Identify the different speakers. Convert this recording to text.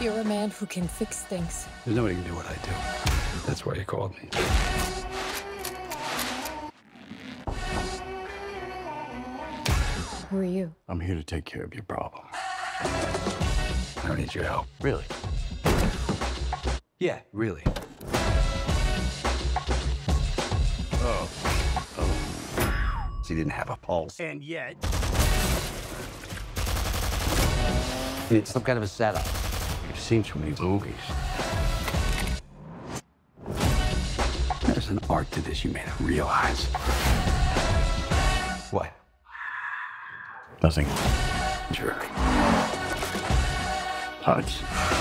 Speaker 1: You're a man who can fix things.
Speaker 2: There's nobody can do what I do. That's why you called me.
Speaker 1: Who are you?
Speaker 2: I'm here to take care of your problem. I don't need your help.
Speaker 3: Really?
Speaker 2: Yeah, really.
Speaker 3: Oh.
Speaker 2: Oh. So you didn't have a pulse.
Speaker 3: And yet.
Speaker 2: It's
Speaker 3: Some kind of a setup.
Speaker 2: You've seen too many movies. There's an art to this you may not realize.
Speaker 3: What?
Speaker 2: Nothing. Jerk. Touch.